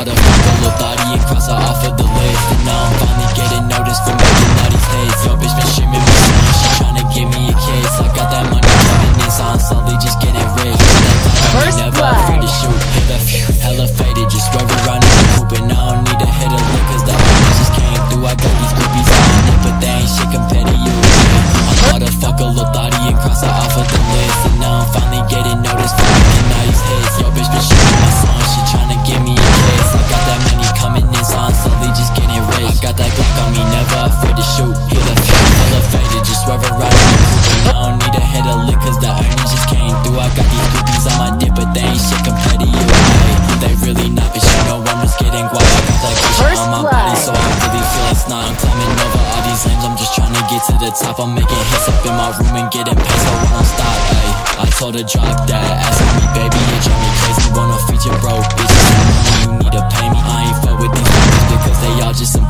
motherfucker Lil thotty and Casa off of the list. And now I'm finally getting noticed for making all these hits Yo bitch been shimming me, she tryna give me a kiss. I got that money coming in, so I'm slowly just getting rich. First never blood. afraid to shoot, hit that few Hella faded, just swear around in the hoop And I don't need a hit a lick cause that bitch just came through. I got these groupies on it, but they ain't shit compared to you. I'm motherfucker Lil thotty and Casa off of the list. The earnings just came through. I got these groupies on my dick, but they ain't shit compared to you. Hey, they really not, but you know I'm just getting guap I got that on my body, so I really feel like snot I'm climbing over all these lanes, I'm just trying to get to the top. I'm making hits up in my room and getting paid, so I don't stop, ayy I told her drop that, asking me baby, it drive me crazy. Wanna feature broke bitches, you you need to pay me. I ain't fuck with these bitches because they all just some